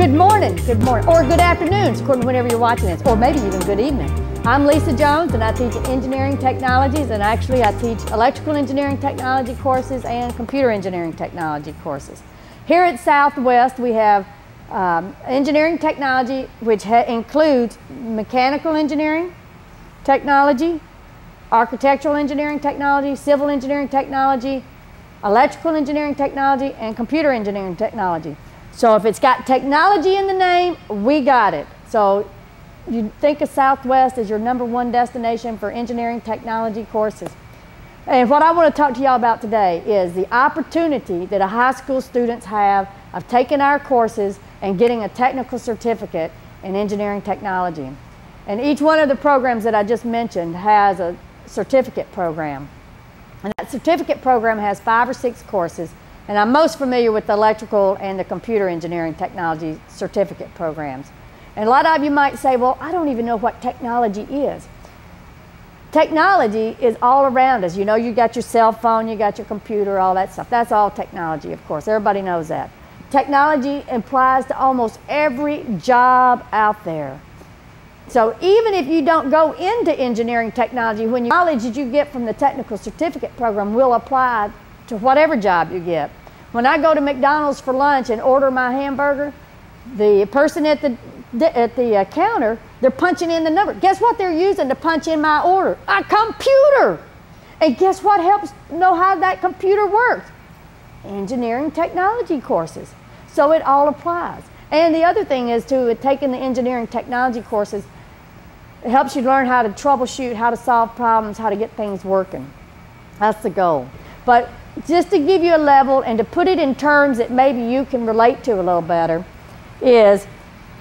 Good morning, good morning, or good afternoons, according to whenever you're watching this, or maybe even good evening. I'm Lisa Jones, and I teach engineering technologies, and actually I teach electrical engineering technology courses and computer engineering technology courses. Here at Southwest, we have um, engineering technology, which includes mechanical engineering technology, architectural engineering technology, civil engineering technology, electrical engineering technology, and computer engineering technology. So if it's got technology in the name, we got it. So you think of Southwest as your number one destination for engineering technology courses. And what I want to talk to y'all about today is the opportunity that a high school students have of taking our courses and getting a technical certificate in engineering technology. And each one of the programs that I just mentioned has a certificate program. And that certificate program has five or six courses and I'm most familiar with the electrical and the computer engineering technology certificate programs. And a lot of you might say, well, I don't even know what technology is. Technology is all around us. You know, you got your cell phone, you got your computer, all that stuff. That's all technology, of course. Everybody knows that. Technology applies to almost every job out there. So even if you don't go into engineering technology, when you knowledge that you get from the technical certificate program will apply to whatever job you get. When I go to McDonald's for lunch and order my hamburger, the person at the at the uh, counter, they're punching in the number. Guess what they're using to punch in my order? A computer. And guess what helps know how that computer works? Engineering technology courses. So it all applies. And the other thing is too, taking the engineering technology courses, it helps you learn how to troubleshoot, how to solve problems, how to get things working. That's the goal. But just to give you a level and to put it in terms that maybe you can relate to a little better, is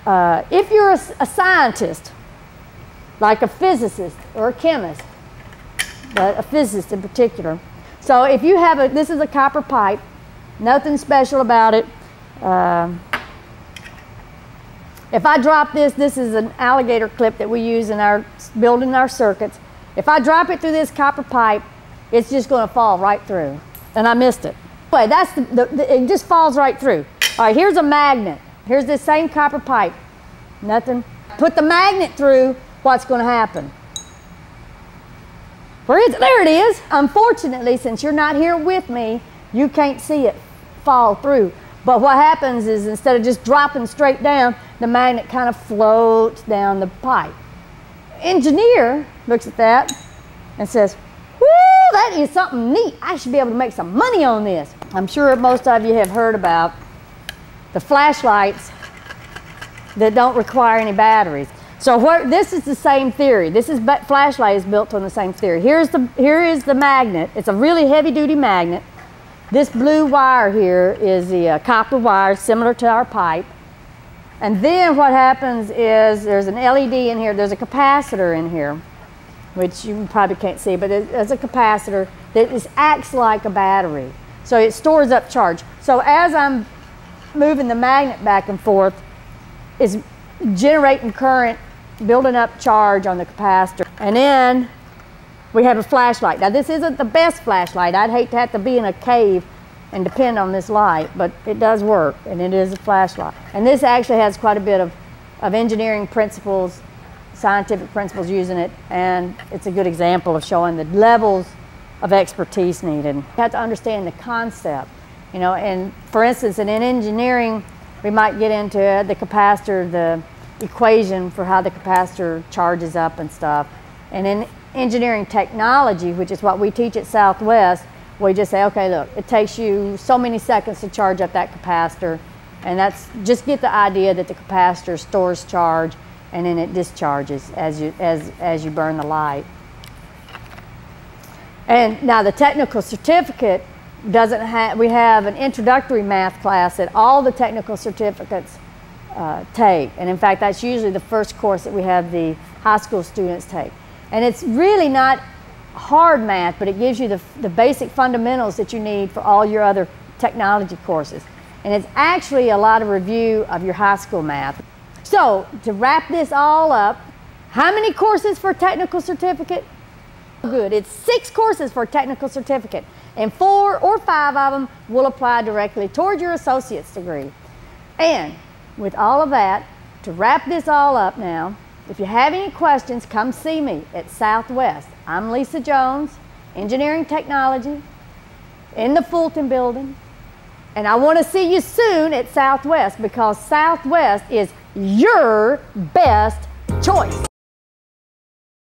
uh, if you're a, a, scientist, like a physicist or a chemist, but a physicist in particular. So if you have a, this is a copper pipe, nothing special about it. Uh, if I drop this, this is an alligator clip that we use in our building our circuits. If I drop it through this copper pipe, it's just going to fall right through and I missed it. Anyway, that's the, the, the, it just falls right through. All right, here's a magnet. Here's this same copper pipe. Nothing. Put the magnet through, what's going to happen? Where is it? There it is. Unfortunately, since you're not here with me, you can't see it fall through. But what happens is instead of just dropping straight down, the magnet kind of floats down the pipe. Engineer looks at that and says, that is something neat. I should be able to make some money on this. I'm sure most of you have heard about the flashlights that don't require any batteries. So what, this is the same theory. This is flashlight is built on the same theory. Here's the, here is the magnet. It's a really heavy duty magnet. This blue wire here is the uh, copper wire similar to our pipe. And then what happens is there's an LED in here, there's a capacitor in here which you probably can't see, but it's a capacitor that is, acts like a battery. So it stores up charge. So as I'm moving the magnet back and forth, it's generating current, building up charge on the capacitor. And then we have a flashlight. Now this isn't the best flashlight. I'd hate to have to be in a cave and depend on this light, but it does work and it is a flashlight. And this actually has quite a bit of, of engineering principles scientific principles using it, and it's a good example of showing the levels of expertise needed. You have to understand the concept, you know, and for instance, in engineering, we might get into the capacitor, the equation for how the capacitor charges up and stuff. And in engineering technology, which is what we teach at Southwest, we just say, okay, look, it takes you so many seconds to charge up that capacitor. And that's just get the idea that the capacitor stores charge and then it discharges as you, as, as you burn the light. And now the technical certificate doesn't have, we have an introductory math class that all the technical certificates uh, take. And in fact, that's usually the first course that we have the high school students take. And it's really not hard math, but it gives you the, the basic fundamentals that you need for all your other technology courses. And it's actually a lot of review of your high school math. So to wrap this all up, how many courses for technical certificate? Good, it's six courses for technical certificate and four or five of them will apply directly toward your associate's degree. And with all of that, to wrap this all up now, if you have any questions, come see me at Southwest. I'm Lisa Jones, Engineering Technology, in the Fulton building. And I want to see you soon at Southwest because Southwest is your best choice.